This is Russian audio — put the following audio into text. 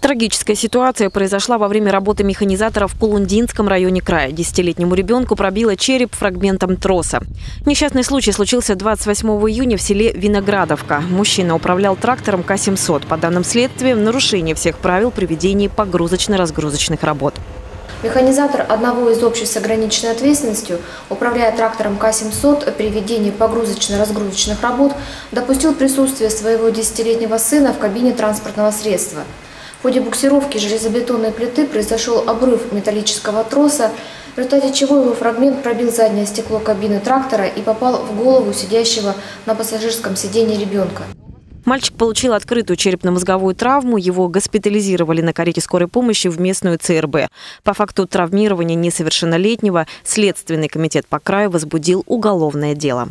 Трагическая ситуация произошла во время работы механизатора в Кулундинском районе края. Десятилетнему ребенку пробило череп фрагментом троса. Несчастный случай случился 28 июня в селе Виноградовка. Мужчина управлял трактором К-700. По данным следствия, нарушение всех правил при ведении погрузочно-разгрузочных работ. Механизатор одного из обществ с ограниченной ответственностью, управляя трактором К-700 при ведении погрузочно-разгрузочных работ, допустил присутствие своего десятилетнего сына в кабине транспортного средства. В ходе буксировки железобетонной плиты произошел обрыв металлического троса, в результате чего его фрагмент пробил заднее стекло кабины трактора и попал в голову сидящего на пассажирском сиденье ребенка. Мальчик получил открытую черепно-мозговую травму. Его госпитализировали на карете скорой помощи в местную ЦРБ. По факту травмирования несовершеннолетнего Следственный комитет по краю возбудил уголовное дело.